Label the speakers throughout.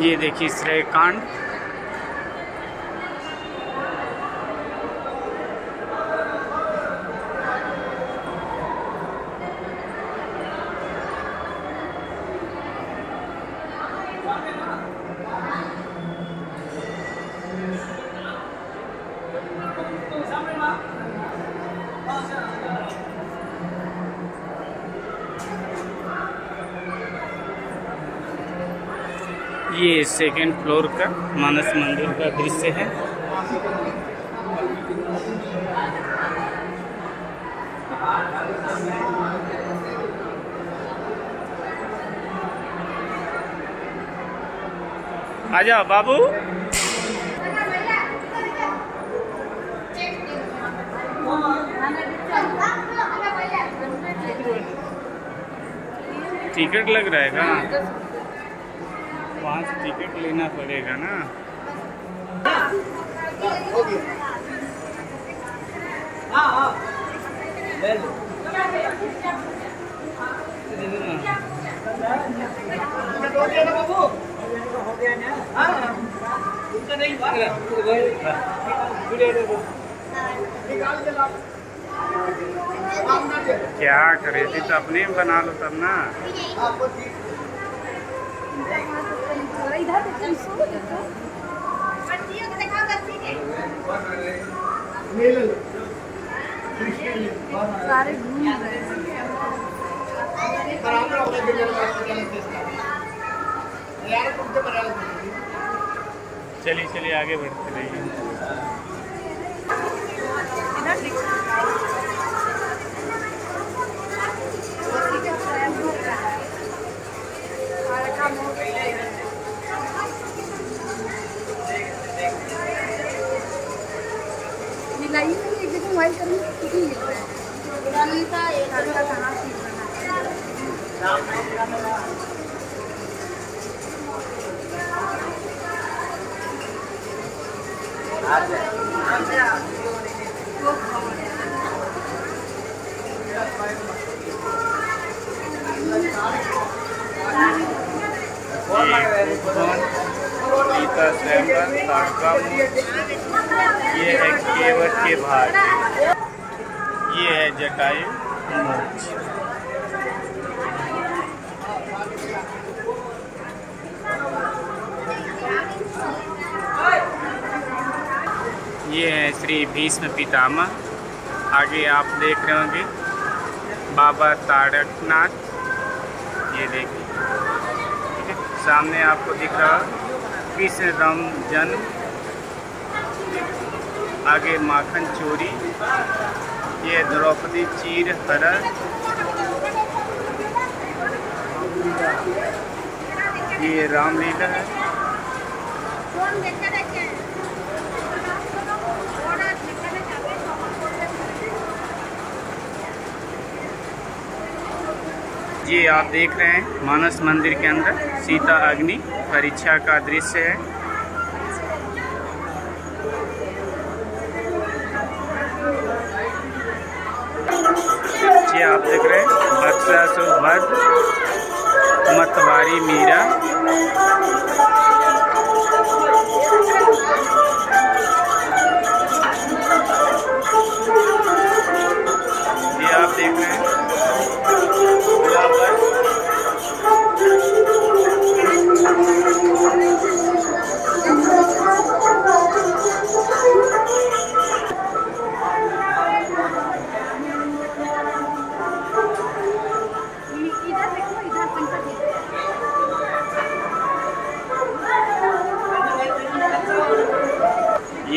Speaker 1: ये देखिए श्रेय कांड। ये सेकेंड फ्लोर का मानस मंदिर का दृश्य है। आजा बाबू। टिकट लग रहा है का वहाँ टिकट लेना पड़ेगा ना।
Speaker 2: हाँ हाँ। हो ला
Speaker 1: क्या करे थी तो अपने बना लो तब ना
Speaker 2: आपको ठीक
Speaker 3: इधर देखो
Speaker 2: ले लो
Speaker 1: चलिए चलिए आगे बढ़ते रहिए
Speaker 3: इधर देखो उसी का स्वयं हो रहा है और काम हो गया है मिलाई में एक जगह मोबाइल करने की कितनी मिल है पुरानी का एक हल्का कहाँ से बना है
Speaker 1: ये भगवान सीता स्वयंवर ये है केवट के भाग ये है जटायु मोक्ष। ये है श्री भीष्म पितामह। आगे आप देख रहे होंगे। बाबा तारकनाथ। ये देखिए। सामने आपको दिख रहा कृष्ण राम जन्म आगे माखन चोरी ये द्रौपदी चीर हर। ये रामलीला है। ये आप देख रहे हैं, मानस मंदिर के अंदर सीता अग्नि परीक्षा का दृश्य है। ये आप देख रहे हैं बक्सासुर मतवारी मीरा।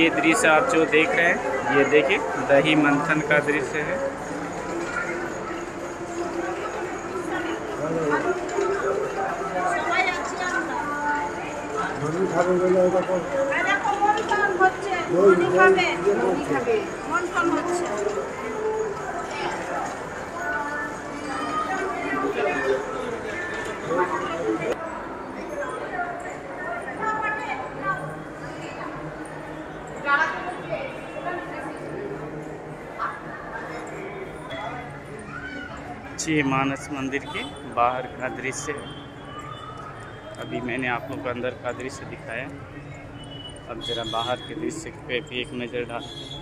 Speaker 1: ये दृश्य आप जो देख रहे हैं ये देखिए दही मंथन का दृश्य है
Speaker 3: মন টন হচ্ছে
Speaker 1: श्री मानस मंदिर के बाहर का दृश्य अभी मैंने आप लोग को अंदर का दृश्य दिखाया। अब ज़रा बाहर के दृश्य पे भी एक नज़र डालते हैं